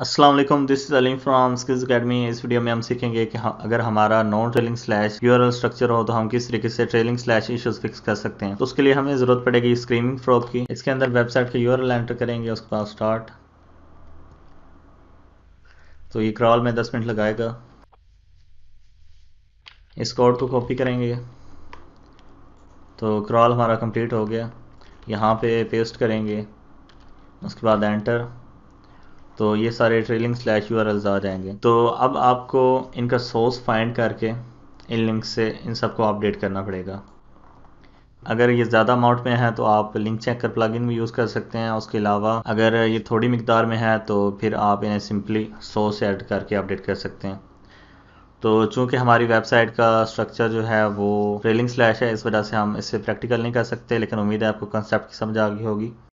वालेकुम this is Aleem from skills academy इस video में हम सीखेंगे कि हम, अगर हमारा non trailing slash URL structure हो तो हम किस तरीके से ट्रेलिंग स्लैश इश्यूज़ फिक्स कर सकते हैं। तो उसके लिए हमें ज़रूरत पड़ेगी स्क्रीमिंग फ्रॉक की। इसके अंदर वेबसाइट का यूआरएल एंटर करेंगे उसके बाद स्टार्ट तो ये क्रॉल में 10 मिनट लगाएगा। इस कोड को कॉपी करेंगे। तो क्रॉल हमारा कंप्लीट हो गया। यहाँ पे पेस्ट करेंगे। उसके बाद एंटर तो ये सारे ट्रेलिंग स्लैश यू आ जाएँगे। तो अब आपको इनका सोर्स फाइंड करके इन लिंक से इन सबको अपडेट करना पड़ेगा। अगर ये ज़्यादा अमाउंट में है तो आप लिंक चेक कर प्लगइन भी यूज़ कर सकते हैं। उसके अलावा अगर ये थोड़ी मकदार में है तो फिर आप इन्हें सिंपली सोर्स ऐड करके अपडेट कर सकते हैं। तो चूँकि हमारी वेबसाइट का स्ट्रक्चर जो है वो ट्रेलिंग स्लैश है, इस वजह से हम इससे प्रैक्टिकल नहीं कर सकते, लेकिन उम्मीद है आपको कंसेप्ट की समझ आ गई होगी।